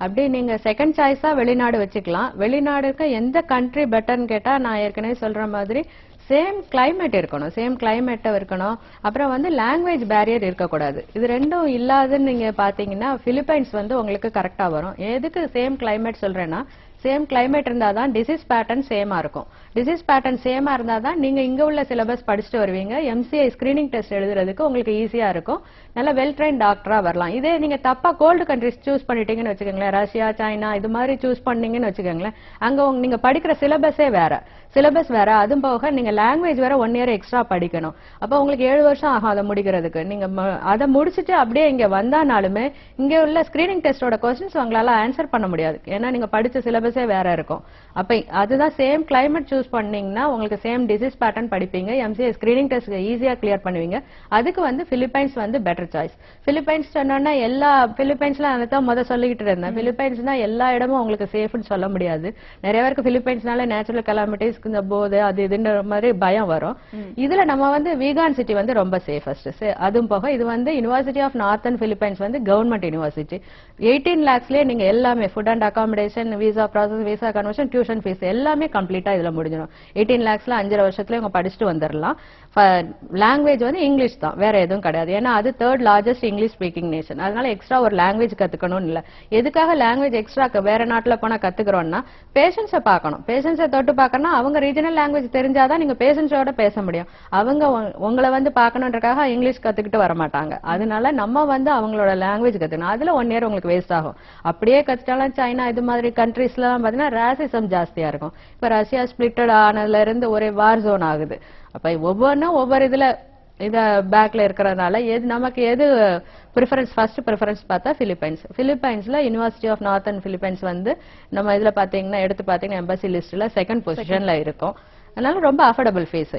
அப்படி நீங்க செகண்ட் சாய்ஸா வெளிநாடு வச்சுக்கலாம். வெளிநாடுக்கு எந்த கண்ட்ரி பெட்டர்னு கேட்டா நான் ஏற்கனவே சொல்ற மாதிரி சேம் கிளைமேட் இருக்கணும். சேம் கிளைமேட்டை இருக்கணும். அப்புறம் வந்து லாங்குவேஜ் பேரியர் இருக்கக்கூடாது. இது ரெண்டும் இல்லாதுன்னு நீங்க பாத்தீங்கன்னா பிலிப்பைன்ஸ் வந்து உங்களுக்கு கரெக்டா வரும். எதுக்கு சேம் கிளைமேட் சொல்றேன்னா சேம் கிளைமேட் இருந்தால் தான் டிசீஸ் பேட்டர்ன் சேமாக இருக்கும். டிசீஸ் பேட்டர்ன் சேமாக இருந்தால் தான் நீங்கள் இங்கே உள்ள சிலபஸ் படிச்சுட்டு வருவீங்க. எம்சிஐ ஸ்கிரீனிங் டெஸ்ட் எழுதுறதுக்கு உங்களுக்கு ஈஸியாக இருக்கும். நல்ல வெல் ட்ரைன் டாக்டராக வரலாம். இதே நீங்கள் தப்பாக கோல்டு கண்ட்ரிஸ் சூஸ் பண்ணிட்டீங்கன்னு வச்சுக்கோங்களேன். ரஷ்யா சைனா இது மாதிரி சூஸ் பண்ணீங்கன்னு வச்சுக்கோங்களேன். அங்கே நீங்கள் படிக்கிற சிலபஸே வேற. சிலபஸ் வேற அதுவும் போக நீங்க லாங்குவேஜ் வேற ஒன் இயர் எக்ஸ்ட்ரா படிக்கணும். அப்போ உங்களுக்கு ஏழு வருஷம் ஆகும் அதை முடிக்கிறதுக்கு. நீங்க அதை முடிச்சுட்டு அப்படியே இங்க வந்தானாலுமே இங்க உள்ள ஸ்கிரீனிங் டெஸ்டோட கொஸ்டின்ஸ் உங்களால ஆன்சர் பண்ண முடியாது. ஏன்னா நீங்க படிச்ச சிலபஸே வேற இருக்கும். அப்ப அதுதான் சேம் climate சூஸ் பண்ணீங்கன்னா உங்களுக்கு சேம் டிசீஸ் பேட்டர்ன் படிப்பீங்க. எம்சிஏ ஸ்கிரீனிங் டெஸ்ட் ஈஸியா கிளியர் பண்ணுவீங்க. அதுக்கு வந்து பிலிப்பைன்ஸ் வந்து பெட்டர் சாய்ஸ் பிலிப்பைன்ஸ் சொன்னோன்னா எல்லா பிலிப்பைன்ஸ்ல அதை தான் முத சொல்லிக்கிட்டு இருந்தேன். பிலிப்பைன்ஸ் தான் எல்லா இடமும் உங்களுக்கு சேஃப்னு சொல்ல முடியாது. நிறைய பேருக்கு பிலிப்பைன்ஸ்னால நேச்சுரல் கலாமிட்டிஸ் இந்த போது அது இதுன்ற மாதிரி பயம் வரும். இதுல நம்ம வந்து வீகான் சிட்டி வந்து ரொம்ப சேஃபஸ்ட் அதுவும் போக இது வந்து யுனிவர்சிட்டி ஆஃப் நார்த்தன் பிலிப்பைன்ஸ் வந்து கவர்மெண்ட் யூனிவர்சிட்டி எயிட்டீன் லேக்ஸ்லயே நீங்க எல்லாமே food and accommodation visa process visa conversion tuition fees எல்லாமே கம்ப்ளீட்டா இதுல முடிஞ்சிடும். எயிட்டீன் லேக்ஸ்ல அஞ்சரை வருஷத்துல இவங்க படிச்சுட்டு வந்துடலாம் லாங்குவேஜ் வந்து இங்கிலீஷ் தான். வேற எதுவும் கிடையாது. ஏன்னா அது third largest English speaking nation அதனால எக்ஸ்ட்ரா ஒரு லாங்குவேஜ் கத்துக்கணும்னு இல்ல. எதுக்காக லாங்குவேஜ் எக்ஸ்ட்ரா வேற நாட்டில் போனா கத்துக்கிறோம்னா பேஷன்ஸை பார்க்கணும். பேஷன்ஸை தொட்டு பார்க்கணும்னா அவங்க ரீஜனல் லாங்குவேஜ் தெரிஞ்சாதான் நீங்க பேஷன்ஸோட பேச முடியும். அவங்க உங்களை வந்து பார்க்கணுன்றக்காக இங்கிலீஷ் கத்துக்கிட்டு வர மாட்டாங்க அதனால நம்ம வந்து அவங்களோட லாங்குவேஜ் கத்துக்கணும். அதுல ஒன் இயர் உங்களுக்கு வேஸ்ட் ஆகும். அப்படியே கத்துட்டாலும் சைனா இது மாதிரி கண்ட்ரீஸ்லாம் பாத்தீங்கன்னா ரேசிசம் ஜாஸ்தியா இருக்கும். இப்ப ரஷ்யா ஸ்பிளிட்டட் ஆனதுல இருந்து ஒரே வார் ஜோன் ஆகுது. அப்ப ஒவ்வொன்றும் ஒவ்வொரு இதுல இத பேக்ல இருக்கிறதுனால எது நமக்கு எது ப்ரிஃபரன்ஸ் ஃபர்ஸ்ட் ப்ரிஃபரன்ஸ் பார்த்தா பிலிப்பைன்ஸ் பிலிப்பைன்ஸ்ல யுனிவர்சிட்டி ஆஃப் நார்த்தன் பிலிப்பைன்ஸ் வந்து நம்ம இதுல பாத்தீங்கன்னா எடுத்து பாத்தீங்கன்னா எம்பசி லிஸ்ட்ல செகண்ட் பொசிஷன்ல இருக்கும். அதனால ரொம்ப அஃபோர்டபுள் ஃபீஸ்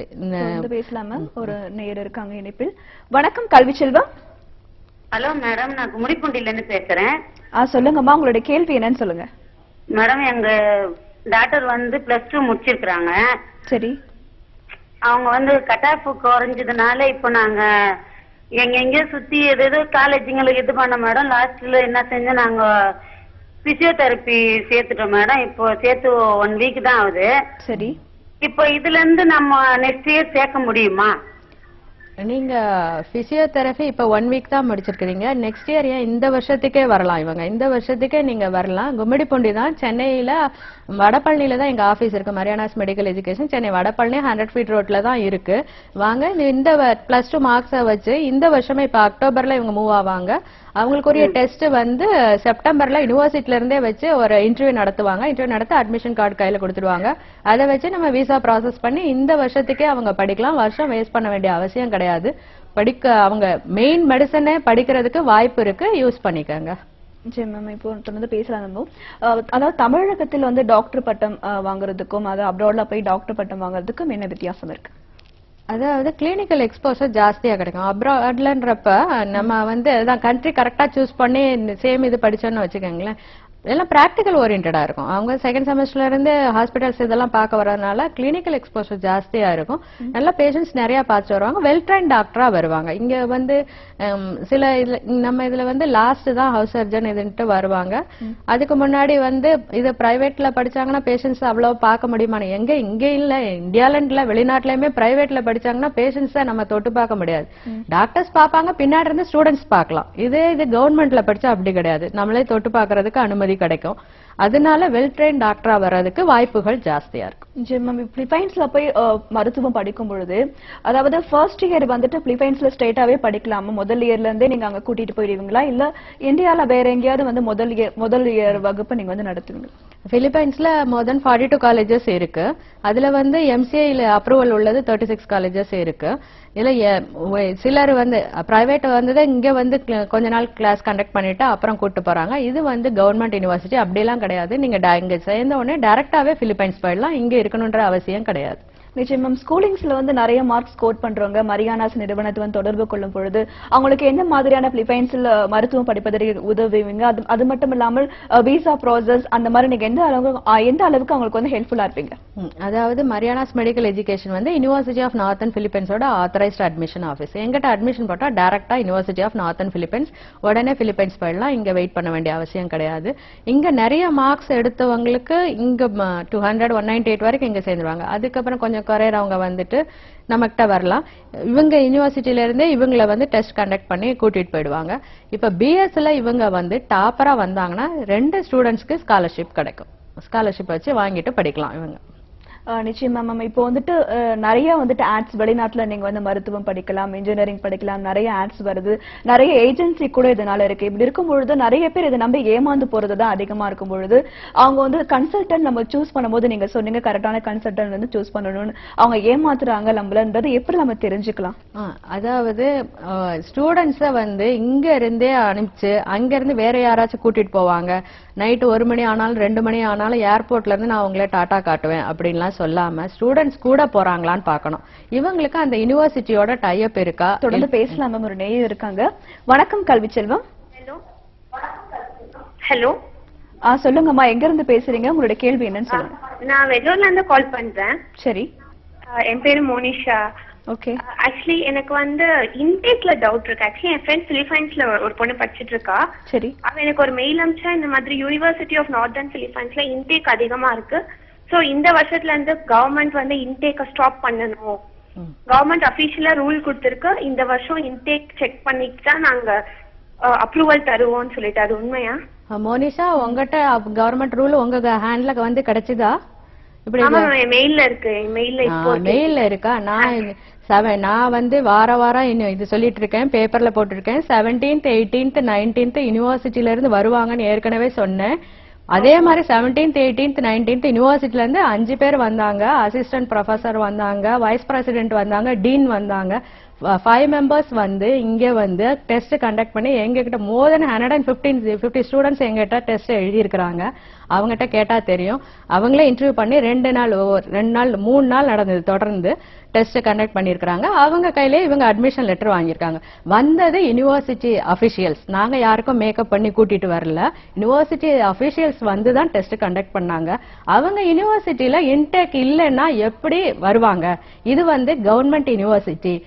பேசலாமா? ஒரு நேயர் இருக்காங்க இணைப்பில். வணக்கம் கல்வி செல்வம். Hello madam. நான் கும்மிடிப்பூண்டில இருந்து பேசுறேன். ஆ சொல்லுங்கம்மா. உங்களுடைய கேள்வி என்னன்னு சொல்லுங்க. மேடம் எங்க டாக்டர் வந்து பிளஸ் டூ முடிச்சிருக்கிறாங்க. சரி. அவங்க வந்து கட் ஆஃப் குறைஞ்சதுனால இப்போ நாங்க எங்க எங்கேயோ சுத்தி எது எதோ காலேஜுங்களுக்கு இது பண்ண மேடம் லாஸ்ட்ல என்ன செஞ்சோம் நாங்க பிசியோதெரப்பி சேர்த்துட்டோம் மேடம் இப்போ சேர்த்து ஒன் வீக் தான் ஆகுது. சரி. இப்போ இதுல இருந்து நம்ம நெக்ஸ்ட் இயர் சேர்க்க முடியுமா? நீங்க பிசியோதெரபி இப்ப ஒன் வீக் தான் முடிச்சிருக்கீங்க நெக்ஸ்ட் இயர் ஏன் இந்த வருஷத்துக்கே வரலாம்? இவங்க இந்த வருஷத்துக்கே நீங்க வரலாம். கும்மிடிப்பூண்டி தான். சென்னையில வடபழனில தான் எங்க ஆபீஸ் இருக்கு. Marianas medical education Chennai Vadapalani hundred feet ரோட்ல தான் இருக்கு. வாங்க இந்த- இந்த பிளஸ் டூ மார்க்ஸை வச்சு இந்த வருஷமே இப்ப அக்டோபர்ல இவங்க மூவ் ஆவாங்க. அவங்களுக்குரிய டெஸ்ட் வந்து செப்டம்பர்ல யூனிவர்சிட்டில இருந்தே வச்சு ஒரு இன்டர்வியூ நடத்துவாங்க. இன்டர்வியூ நடத்தி அட்மிஷன் கார்டு கையில கொடுத்துருவாங்க அதை வச்சு நம்ம விசா ப்ராசஸ் பண்ணி இந்த வருஷத்துக்கே அவங்க படிக்கலாம். வருஷம் வேஸ்ட் பண்ண வேண்டிய அவசியம் கிடையாது. படிக்க அவங்க மெயின் மெடிசனே படிக்கிறதுக்கு வாய்ப்பு இருக்கு. யூஸ் பண்ணிக்கோங்க. சரி மேம் இப்போ தொடர்ந்து பேசலாம் நம்ம அதாவது தமிழகத்தில் வந்து டாக்டர் பட்டம் வாங்குறதுக்கும் அது அப்ராட்ல போய் டாக்டர் பட்டம் வாங்குறதுக்கும் என்ன வித்தியாசம் இருக்கு? அதாவது கிளினிக்கல் எக்ஸ்போசர் ஜாஸ்தியா கிடைக்கும். அப்ராட்லன்றப்ப நம்ம வந்து அதான் கண்ட்ரி கரெக்டா சூஸ் பண்ணி சேம் இது படிச்சோம்னு வச்சுக்கோங்களேன். எல்லாம் பிராக்டிக்கல் ஓரியன்டா இருக்கும். அவங்க செகண்ட் செமஸ்டர்ல இருந்து ஹாஸ்பிட்டல்ஸ் இதெல்லாம் பார்க்க வரதுனால கிளினிக்கல் எக்ஸ்போசர் ஜாஸ்தியா இருக்கும். நல்ல பேஷண்ட்ஸ் நிறைய பார்த்துட்டு வருவாங்க. வெல் ட்ரைன் டாக்டரா வருவாங்க. இங்க வந்து சில இதுல நம்ம இதுல வந்து லாஸ்ட் தான் ஹவுஸ் சர்ஜன் இதுன்ட்டு வருவாங்க. அதுக்கு முன்னாடி வந்து இது பிரைவேட்ல படிச்சாங்கன்னா பேஷண்ட்ஸ் அவ்வளவு பார்க்க முடியுமா? எங்க இங்க இல்ல. இந்தியால இல்ல வெளிநாட்டுலயுமே பிரைவேட்ல படிச்சாங்கன்னா பேஷண்ட்ஸ நம்ம தொட்டு பார்க்க முடியாது. டாக்டர்ஸ் பார்ப்பாங்க. பின்னாடி இருந்து ஸ்டூடெண்ட்ஸ் பார்க்கலாம். இதே இது கவர்மெண்ட்ல படிச்சா அப்படி கிடையாது. நம்மளே தொட்டு பார்க்கறதுக்கு அனுமதி கிடைக்கும். அதனால வெல் ட்ரெயின் டாக்டரா வர்றதுக்கு வாய்ப்புகள் ஜாஸ்தியா இருக்கும். சரி மேம் பிலிப்பைன்ஸ்ல போய் மருத்துவம் படிக்கும் பொழுது அதாவது ஃபர்ஸ்ட் இயர் வந்துட்டு பிலிப்பைன்ஸ்ல ஸ்ட்ரெயிட்டாவே படிக்கலாமா? முதல் இயர்ல இருந்தே நீங்க அங்க கூட்டிட்டு போயிடுவீங்களா? இல்ல இந்தியால வேற எங்கேயாவது வந்து முதல் இயர் முதல் இயர் வகுப்பு நீங்க வந்து நடத்துவீங்களா? பிலிப்பைன்ஸ்ல more than forty two colleges இருக்கு. அதுல வந்து எம்சிஐல அப்ரூவல் உள்ளது தேர்ட்டி சிக்ஸ் காலேஜஸ் இருக்கு. இதில் சிலர் வந்து பிரைவேட் வந்து இங்க வந்து கொஞ்ச நாள் கிளாஸ் கண்டக்ட் பண்ணிட்டு அப்புறம் கூட்டு போறாங்க. இது வந்து கவர்மெண்ட் யூனிவர்சிட்டி அப்படியெல்லாம் கிடையாது. நீங்க da- இங்க சேர்ந்த உடனே டைரக்டாவே பிலிப்பைன்ஸ் போயிடலாம். இங்க இருக்கணும்ன்ற அவசியம் கிடையாது. நிச்சயம் மேம் ஸ்கூலிங்ஸ்ல வந்து நிறைய மார்க் ஸ்கோர் பண்றவங்க மரியானாஸ் நிறுவனத்துடன் வந்து தொடர்பு கொள்ளும் பொழுது அவங்களுக்கு என்ன மாதிரியான பிலிப்பைன்ஸ்ல மருத்துவம் படிப்பதற்கு உதவுவீங்க? அது அது மட்டும் இல்லாமல் விசா ப்ராசஸ் அந்த மாதிரி நீங்க எந்த அளவு எந்த அளவுக்கு அவங்களுக்கு வந்து ஹெல்ப்ஃபுல்லா இருப்பீங்க? அதாவது மரியானாஸ் மெடிக்கல் எஜுகேஷன் வந்து யூனிவர்சிட்டி ஆஃப் நார்த்தன் பிலிப்பைன்ஸோட ஆத்தரைஸ்ட் அட்மிஷன் ஆஃபீஸ் எங்கிட்ட அட்மிஷன் போட்டா டேரக்டா யூனிவர்சிட்டி ஆஃப் நார்த்தன் பிலிப்பைன்ஸ் உடனே பிலிப்பைன்ஸ் போயிடலாம். இங்க வெயிட் பண்ண வேண்டிய அவசியம் கிடையாது. இங்க நிறைய மார்க்ஸ் எடுத்தவங்களுக்கு இங்க two hundred one ninety eight வரைக்கும் இங்க சேர்ந்துருவாங்க. அதுக்கப்புறம் கொஞ்சம் குறையறவங்க வந்துட்டு நம்மகிட்ட வரலாம். இவங்க யூனிவர்சிட்டியில இருந்தே இவங்கள வந்து டெஸ்ட் கண்டக்ட் பண்ணி கூட்டிட்டு போயிடுவாங்க. இப்ப பிஎஸ்ல இவங்க வந்து டாப்பரா வந்தாங்கன்னா ரெண்டு ஸ்டூடெண்ட்ஸ்க்கு ஸ்காலர்ஷிப் கிடைக்கும். ஸ்காலர்ஷிப் வச்சு வாங்கிட்டு படிக்கலாம் இவங்க. நிச்சயமா மேம் இப்போ வந்துட்டு நிறைய வந்துட்டு ஆட்ஸ் வெளிநாட்டுல நீங்க வந்து மருத்துவம் படிக்கலாம் இன்ஜினியரிங் படிக்கலாம் நிறைய ஆட்ஸ் வருது. நிறைய ஏஜென்சி கூட இதனால இருக்கு. இப்படி இருக்கும் பொழுது நிறைய பேர் இதை நம்பி ஏமாந்து போறது தான் அதிகமா இருக்கும் பொழுது அவங்க வந்து கன்சல்டன்ட் நம்ம சூஸ் பண்ணும்போது நீங்க சொன்னீங்க கரெக்டான கன்சல்டன்ட் வந்து சூஸ் பண்ணணும்னு. அவங்க ஏமாத்துறாங்க நம்மளன்றது எப்படி நம்ம தெரிஞ்சுக்கலாம்? ஆ, அதாவது ஸ்டூடெண்ட்ஸ வந்து இங்க இருந்தே அனுப்பிச்சு அங்க இருந்து வேற யாராச்சும் கூட்டிட்டு போவாங்க. நைட்டு ஒரு மணி ஆனாலும் ரெண்டு மணி ஆனாலும் ஏர்போர்ட்ல இருந்து நான் அவங்களே டாடா காட்டுவேன் அப்படின்லாம் சொல்லாம ஸ்டூடெண்ட்ஸ் கூட போறாங்களான்னு பார்க்கணும். இவங்களுக்கு அந்த யுனிவர்சிட்டியோட டைப் இருக்கா? தொடர்ந்து பேசலாம் மேம் ஒரு நேயர் இருக்காங்க. வணக்கம் கல்வி செல்வம். ஹலோ ஹலோ ஆ சொல்லுங்கம்மா. எங்க இருந்து பேசுறீங்க? உங்களோட கேள்வி என்னன்னு சொல்லுங்க. நான் வெள்ளூர்ல இருந்து கால் பண்றேன். சரி. என் பேரு மோனிஷா. ஓகே. ஆக்சுவலி எனக்கு வந்து இன்டேக்ல டவுட் இருக்கு. ஆக்சுவலி என் ஃப்ரெண்ட் பிலிப்பைன்ஸ்ல ஒரு பொண்ணு படிச்சிட்டு இருக்கா. சரி. அவ எனக்கு ஒரு மெயில் அனுப்பிச்சா இந்த மாதிரி யூனிவர்சிட்டி ஆஃப் நார்தர்ன் பிலிப்பைன்ஸ்ல இன்டேக் அதிகமா இருக்கு. சோ இந்த வருஷத்துல இருந்து கவர்மெண்ட் வந்து இன்டேக்க ஸ்டாப் பண்ணணும். கவர்மெண்ட் அபிஷியலா ரூல் கொடுத்திருக்கு. இந்த வருஷம் இன்டேக் செக் பண்ணிட்டு தான் நாங்க அப்ரூவல் தருவோம்னு சொல்லிட்டு. அது உண்மையா? மோனிஷா உங்ககிட்ட கவர்மெண்ட் ரூல் உங்க ஹேண்ட்ல வந்து கிடைச்சதா? மெயில்ல இருக்கு. மெயில்ல இருக்கா. நான் செவன் நான் வந்து வார வாரம் இன்னும் இது சொல்லிட்டு இருக்கேன். பேப்பர்ல போட்டிருக்கேன். செவன்டீன்த் எயிட்டீன்த் நைன்டீன்த் யூனிவர்சிட்டில இருந்து வருவாங்கன்னு ஏற்கனவே சொன்னேன். அதே மாதிரி செவன்டீன்த் எயிட்டீன்த் நைன்டீன்த் யூனிவர்சிட்டில இருந்து அஞ்சு பேர் வந்தாங்க. அசிஸ்டன்ட் ப்ரொஃபசர் வந்தாங்க வைஸ் பிரசிடென்ட் வந்தாங்க டீன் வந்தாங்க. ஃபைவ் மெம்பர்ஸ் வந்து இங்கே வந்து டெஸ்ட் கண்டக்ட் பண்ணி எங்ககிட்ட more than hundred and fifteen fifty students எங்ககிட்ட டெஸ்ட் எழுதியிருக்கிறாங்க. அவங்ககிட்ட கேட்டா தெரியும். அவங்களே இன்டர்வியூ பண்ணி ரெண்டு நாள் ஒவ்வொரு- ரெண்டு நாள் மூணு நாள் நடந்தது. தொடர்ந்து டெஸ்ட் கண்டக்ட் பண்ணியிருக்கிறாங்க. அவங்க கையிலே இவங்க அட்மிஷன் லெட்டர் வாங்கியிருக்காங்க. வந்தது யுனிவர்சிட்டி அபிஷியல்ஸ் நாங்க யாருக்கும் மேக்கப் பண்ணி கூட்டிட்டு வரல. யுனிவர்சிட்டி அபிஷியல்ஸ் வந்து தான் டெஸ்ட் கண்டக்ட் பண்ணாங்க. அவங்க யூனிவர்சிட்டியில இன்டேக் இல்லைன்னா எப்படி வருவாங்க? இது வந்து கவர்மெண்ட் யுனிவர்சிட்டி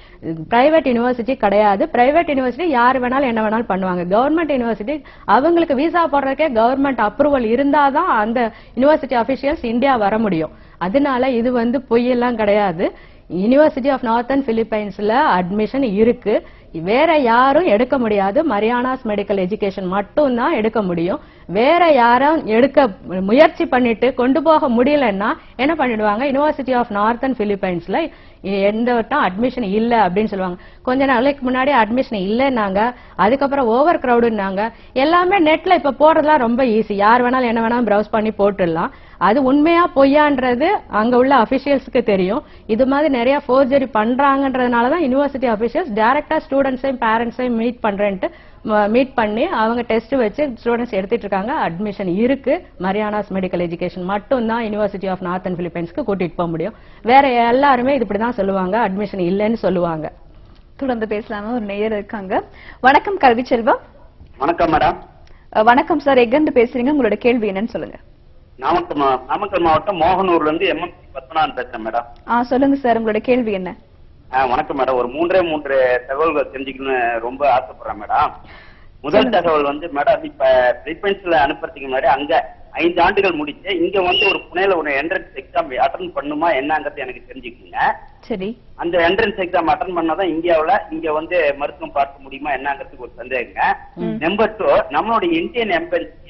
பிரைவேட் யுனிவர்சிட்டி கிடையாது. பிரைவேட் யூனிவர்சிட்டி யார் வேணாலும் என்ன வேணாலும் பண்ணுவாங்க. கவர்மெண்ட் யூனிவர்சிட்டி அவங்களுக்கு விசா போடுறதுக்கே கவர்மெண்ட் அப்ரூவல் தான் அந்த யூனிவர்சிட்டி அபிஷியல்ஸ் இந்தியா வர முடியும். அதனால இது வந்து பொய்யெல்லாம் கிடையாது. யூனிவர்சிட்டி ஆஃப் நார்த்தன் பிலிப்பைன்ஸ்ல அட்மிஷன் இருக்கு. வேற யாரும் எடுக்க முடியாது. மரியானாஸ் மெடிக்கல் எஜுகேஷன் மட்டும் தான் எடுக்க முடியும். வேற யாரும் எடுக்க முயற்சி பண்ணிட்டு கொண்டு போக முடியலன்னா என்ன பண்ணிடுவாங்க? யுனிவர்சிட்டி ஆஃப் நார்த்தன் பிலிப்பைன்ஸ்ல எந்த வட்டம் அட்மிஷன் இல்ல அப்படின்னு சொல்லுவாங்க. கொஞ்ச நாளைக்கு முன்னாடி அட்மிஷன் இல்லைன்னாங்க. அதுக்கப்புறம் ஓவர் கிரௌடுன்னாங்க எல்லாமே நெட்ல இப்ப போடுறதுலாம் ரொம்ப ஈஸி யார் வேணாலும் என்ன வேணாலும் ப்ரௌஸ் பண்ணி போட்டுடலாம். அது உண்மையா பொய்யான்றது அங்க உள்ள அபிஷியல்ஸ்க்கு தெரியும். இது மாதிரி நிறைய ஃபோர்ஜரி பண்றாங்கன்றதுனால தான் யூனிவர்சிட்டி அபிஷியல்ஸ் டைரக்டா ஸ்டூடெண்ட்ஸையும் பேரண்ட்ஸையும் மீட் பண்றேன்ட்டு மீட் பண்ணி அவங்க டெஸ்ட் வச்சு ஸ்டூடெண்ட்ஸ் எடுத்துட்டு இருக்காங்க அட்மிஷன் இருக்கு. மரியானாஸ் மெடிக்கல் எஜுகேஷன் மட்டும் தான் யூனிவர்சிட்டி ஆஃப் நார்த்தன் பிலிப்பைன்ஸ்க்கு கூட்டிட்டு போக முடியும். வேற எல்லாருமே இது இப்படிதான் சொல்லுவாங்க. அட்மிஷன் இல்லைன்னு சொல்லுவாங்க. தொடர்ந்து பேசலாம ஒரு நேயர் இருக்காங்க. வணக்கம் கல்வி செல்வம் வணக்கம் மேடம் வணக்கம் சார். எங்க இருந்து பேசுறீங்க? உங்களோட கேள்வி என்னன்னு சொல்லுங்க. நாமக்கல் நாமக்கல் மாவட்டம் மோகனூர்ல இருந்து எம்எம்சி பத்மநாதன் பேசுறேன் மேடம். ஆ சொல்லுங்க சார் உங்களோட கேள்வி என்ன? வணக்கம் மேடம். ஒரு மூன்றே மூன்று தகவல்கள் தெரிஞ்சுக்கணும்னு ரொம்ப ஆசைப்படுறேன் மேடம். முதல் தகவல் வந்து மேடம் இப்ப பிலிப்பைன்ஸ்ல அனுப்புறதுக்கு முன்னாடி அங்க ஐந்து ஆண்டுகள் முடிச்சு இங்க வந்து ஒரு புனேல ஒரு என்ட்ரன்ஸ் எக்ஸாம் அட்டன் பண்ணுமா என்னங்கிறது எனக்கு தெரிஞ்சுக்கோங்க. சரி. அந்த என்ட்ரன்ஸ் எக்ஸாம் அட்டன் பண்ணாதான் இந்தியாவுல இங்க வந்து மருத்துவம் பார்க்க முடியுமா என்னங்கிறதுக்கு ஒரு சந்தேகங்க. நம்பர் டூ நம்மளுடைய இந்தியன்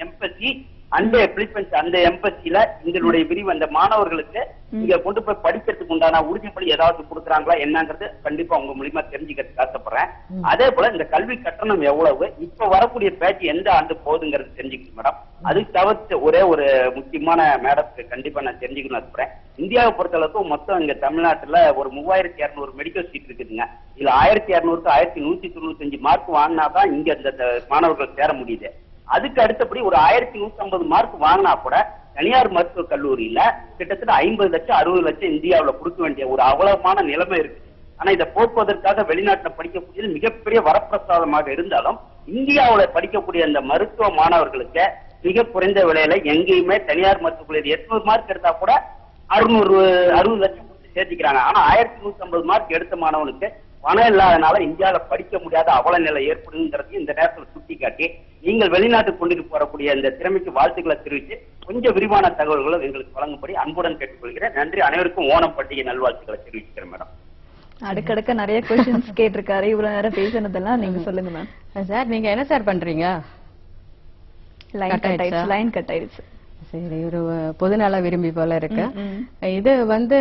எம்பசி அந்த பிலிப்பைன்ஸ் அந்த எம்பசில எங்களுடைய விரிவு அந்த மாணவர்களுக்கு இங்க கொண்டு போய் படிக்கிறதுக்கு உண்டான உறுதிப்படி ஏதாவது கொடுக்குறாங்களா என்னங்கிறது கண்டிப்பா உங்க மூலியமா தெரிஞ்சுக்கிறதுக்கு ஆசைப்படுறேன். அதே போல இந்த கல்வி கட்டணம் எவ்வளவு? இப்ப வரக்கூடிய பேட்ச் எந்த ஆண்டு போகுதுங்கிறது தெரிஞ்சுக்கணும் மேடம் அது தவிர்த்து ஒரே ஒரு முக்கியமான மேடத்துக்கு கண்டிப்பா நான் தெரிஞ்சுக்கணும் ஆசைப்படுறேன். இந்தியாவை பொறுத்தளவுக்கு மொத்தம் இங்க தமிழ்நாட்டுல ஒரு மூவாயிரத்தி இருநூறு மெடிக்கல் சீட் இருக்குதுங்க. இதுல ஆயிரத்தி இருநூறுக்கு ஆயிரத்தி நூத்தி தொண்ணூத்தஞ்சு மார்க் வாங்கினாதான் இங்க இந்த மாணவர்கள் சேர முடியுது. அதுக்கு அடுத்தபடி ஒரு ஆயிரத்தி நூத்தி ஐம்பது மார்க் வாங்கினா கூட தனியார் மருத்துவக் கல்லூரியில கிட்டத்தட்ட ஐம்பது லட்சம் அறுபது லட்சம் இந்தியாவில கொடுக்க வேண்டிய ஒரு அவலமான நிலைமை இருக்கு. ஆனா இதை போக்குவதற்காக வெளிநாட்டுல படிக்கக்கூடியது மிகப்பெரிய வரப்பிரசாதமாக இருந்தாலும் இந்தியாவில படிக்கக்கூடிய அந்த மருத்துவ மாணவர்களுக்கு மிக குறைந்த விலையில எங்கேயுமே தனியார் மருத்துவக் கல்லூரி எட்நூறு மார்க் எடுத்தா கூட அறுநூறு அறுபது லட்சம் கொடுத்து சேர்த்திக்கிறாங்க. ஆனா ஆயிரத்தி நூத்தி ஐம்பது மார்க் எடுத்த மாணவனுக்கு பணம் இல்லாதனால இந்தியால படிக்க முடியாத அவல நிலை ஏற்படுங்கிறது இந்த நேரத்தில் சுட்டிக்காட்டி நீங்கள் வெளிநாட்டுக்கு கொண்டு போறக்கூடிய இந்த திறமைக்கு வாழ்த்துக்களை தெரிவித்து கொஞ்சம் விரிவான தகவல்களை எங்களுக்கு வழங்கும்படி அன்புடன் கேட்டுக்கொள்கிறேன். நன்றி. அனைவருக்கும் ஓணம் பண்டிகை நல்வாழ்த்துக்களை தெரிவிக்கிறேன் மேடம். அடுக்கடுக்க நிறைய கொஸ்டின்ஸ் கேட்டிருக்காரு. இவ்வளவு நேரம் பேசினதெல்லாம் நீங்க சொல்லுங்க மேம் சார் நீங்க என்ன சார் பண்றீங்க? லைன் கட் ஆயிடுச்சா? லைன் கட் ஆயிடுச்சு. சரி ஒரு பொதுநல விரும்பி போல இருக்கு. இது வந்து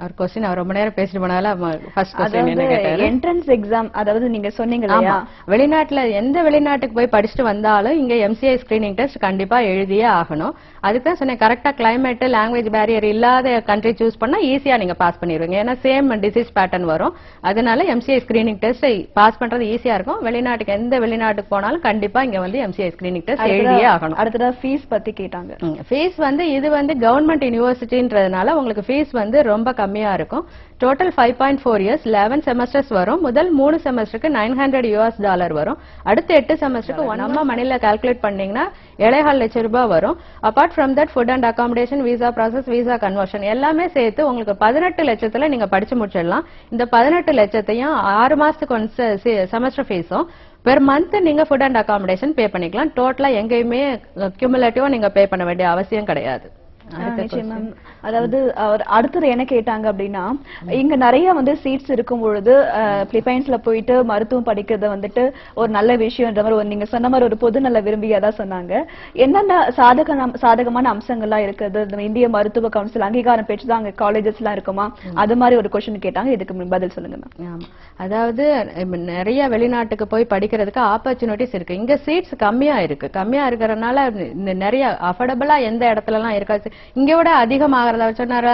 அவர் கொஸ்டின் அவர் ரொம்ப நேரம் பேசிட்டு போனால ஃபர்ஸ்ட் கொஸ்டின் என்ன அதாவது கேட்டாரு? என்ட்ரன்ஸ் எக்ஸாம் அதாவது நீங்க சொன்னீங்க இல்லையா வெளிநாட்டுல எந்த வெளிநாட்டுக்கு போய் படிச்சுட்டு வந்தாலும் இங்க எம்சிஐ ஸ்கிரீனிங் டெஸ்ட் கண்டிப்பா எழுதியே ஆகணும். அதுக்கு தான் சொன்னேன் கரெக்டா கிளைமேட் லாங்குவேஜ் பேரியர் இல்லாத கண்ட்ரி சூஸ் பண்ணா ஈஸியா நீங்க பாஸ் பண்ணிடுவீங்க ஏன்னா சேம் டிசீஸ் பேட்டர்ன் வரும். அதனால எம்சிஐ ஸ்கிரீனிங் டெஸ்ட் பாஸ் பண்றது ஈஸியா இருக்கும். வெளிநாட்டுக்கு எந்த வெளிநாட்டுக்கு போனாலும் கண்டிப்பா இங்க வந்து எம்சிஐ ஸ்கிரீனிங் டெஸ்ட் எழுதியே ஆகணும். அடுத்ததா ஃபீஸ் பத்தி கேட்டாங்க. ஃபீஸ் வந்து இது வந்து கவர்மெண்ட் யூனிவர்சிட்டின்றதுனால உங்களுக்கு ஃபீஸ் வந்து ரொம்ப கம்மியா இருக்கும். Total five point four years eleven semesters வரும். முதல் மூணு செமஸ்டருக்கு நைன் ஹண்ட்ரட் யூஎஸ் டாலர் வரும். அடுத்த எட்டு செமஸ்டருக்கு நம்ம மணில கால்குலேட் பண்ணீங்கன்னா ஏழைகால் லட்சம் ரூபாய் வரும். Apart from that food and accommodation visa process visa conversion எல்லாமே சேர்த்து உங்களுக்கு பதினெட்டு லட்சத்துல நீங்க படிச்சு முடிச்சிடலாம். இந்த பதினெட்டு லட்சத்தையும் ஆறு மாசத்துக்கு ஒன்ஸ் செமஸ்டர் ஃபீஸும் பெர் மந்த் நீங்க ஃபுட் அண்ட் அகாமடேஷன் பே பண்ணிக்கலாம். டோட்டலா எங்கேயுமே கியூமுலேட்டிவா நீங்க பே பண்ண வேண்டிய அவசியம் கிடையாது. அதாவது அவர் அடுத்தது என்ன கேட்டாங்க அப்படின்னா இங்க நிறைய வந்து சீட்ஸ் இருக்கும் பொழுது பிலிப்பைன்ஸ்ல போயிட்டு மருத்துவம் படிக்கிறது வந்துட்டு ஒரு நல்ல விஷயம்ன்ற மாதிரி நீங்க சொன்ன மாதிரி ஒரு பொது நல்ல விரும்பியா தான் சொன்னாங்க. என்னென்ன சாதக சாதகமான அம்சங்கள்லாம் இருக்குது? இந்த இந்திய மருத்துவ கவுன்சில் அங்கீகாரம் பெற்றுதான் அங்க காலேஜஸ் எல்லாம் இருக்குமா அது மாதிரி ஒரு கொஸ்டின் கேட்டாங்க. இதுக்கு பதில் சொல்லுங்க மேம் அதாவது நிறைய வெளிநாட்டுக்கு போய் படிக்கிறதுக்கு ஆப்பர்ச்சுனிட்டிஸ் இருக்கு. இங்க சீட்ஸ் கம்மியா இருக்கு. கம்மியா இருக்கறனால இந்த நிறைய அஃபோர்டபுளா எந்த இடத்துல எல்லாம் இருக்காது. இங்க விட அதிகமாகறத சொன்னாரு.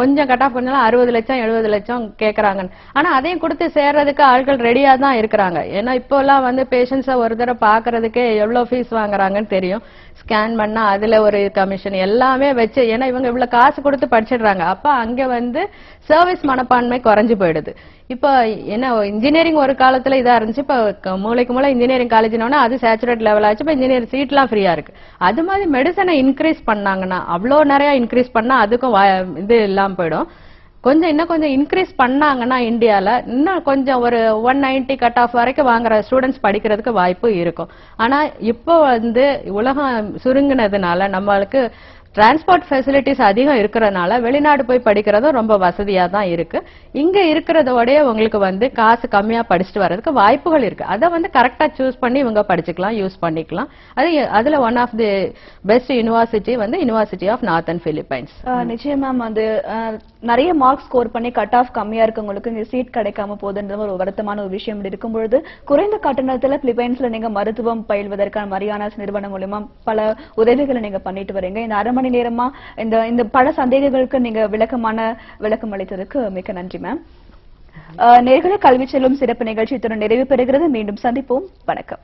கொஞ்சம் கட் ஆஃப் பண்ணாலும் அறுபது லட்சம் எழுபது லட்சம் கேக்குறாங்க ஆனா அதையும் கொடுத்து சேர்றதுக்கு ஆட்கள் ரெடியா தான் இருக்கிறாங்க. ஏன்னா இப்போ எல்லாம் வந்து பேஷண்ட்ஸை ஒரு தடவை பாக்குறதுக்கே எவ்வளவு ஃபீஸ் வாங்குறாங்கன்னு தெரியும். ஸ்கேன் பண்ணா அதுல ஒரு கமிஷன் எல்லாமே வச்சு ஏன்னா இவங்க இவ்வளவு காசு கொடுத்து படிச்சிடுறாங்க. அப்ப அங்க வந்து சர்வீஸ் மனப்பான்மை குறைஞ்சு போயிடுது. இப்போ என்ன இன்ஜினியரிங் ஒரு காலத்துல இதா இருந்துச்சு. இப்ப மூளைக்கு மூளை இன்ஜினியரிங் காலேஜ்னோட அது சேச்சுரேட் லெவல் ஆச்சு. இப்ப இன்ஜினியர் சீட்லாம் ஃப்ரீயா இருக்கு. அது மாதிரி மெடிசனை இன்க்ரீஸ் பண்ணாங்கன்னா அவ்வளோ நிறைய இன்க்ரீஸ் பண்ணா அதுக்கும் வா- இது இல்லாம போயிடும். கொஞ்சம் இன்னும் கொஞ்சம் இன்க்ரீஸ் பண்ணாங்கன்னா இந்தியால இன்னும் கொஞ்சம் ஒரு ஒன் நைன்டி கட் ஆஃப் வரைக்கும் வாங்குற ஸ்டூடெண்ட்ஸ் படிக்கிறதுக்கு வாய்ப்பு இருக்கும். ஆனா இப்போ வந்து உலகம் சுருங்கினதுனால நம்மளுக்கு டிரான்ஸ்போர்ட் ஃபெசிலிட்டிஸ் அதிகம் இருக்கிறதுனால வெளிநாடு போய் படிக்கிறதும் ரொம்ப வசதியா தான் இருக்கு. இங்க இருக்கிறதோடய உங்களுக்கு வந்து காசு கம்மியா படிச்சுட்டு வர்றதுக்கு வாய்ப்புகள் இருக்கு. அதை வந்து கரெக்டா சூஸ் பண்ணி இவங்க படிச்சுக்கலாம் யூஸ் பண்ணிக்கலாம். அது அதுல one of the best university வந்து யுனிவர்சிட்டி ஆஃப் நார்த்தன் பிலிப்பைன்ஸ் நிச்சயம் மேம் வந்து நிறைய மார்க் ஸ்கோர் பண்ணி கட் ஆஃப் கம்மியா இருக்கவங்களுக்கு இங்க சீட் கிடைக்காம போகுதுன்றது ஒரு வருத்தமான ஒரு விஷயம் இருக்கும் பொழுது குறைந்த கட்டணத்துல பிலிப்பைன்ஸ்ல நீங்க மருத்துவம் பயில்வதற்கான மரியானாஸ் நிறுவனம் மூலமா பல உதவிகளை நீங்க பண்ணிட்டு வரீங்க. இந்த அரை மணி நேரமா இந்த இந்த பல சந்தேகங்களுக்கு நீங்க விளக்கமான விளக்கம் அளித்ததுக்கு மிக்க நன்றி மேம் நேர்களை கல்வி செல்லும் சிறப்பு நிகழ்ச்சி இத்துடன் நிறைவு பெறுகிறது. மீண்டும் சந்திப்போம். வணக்கம்.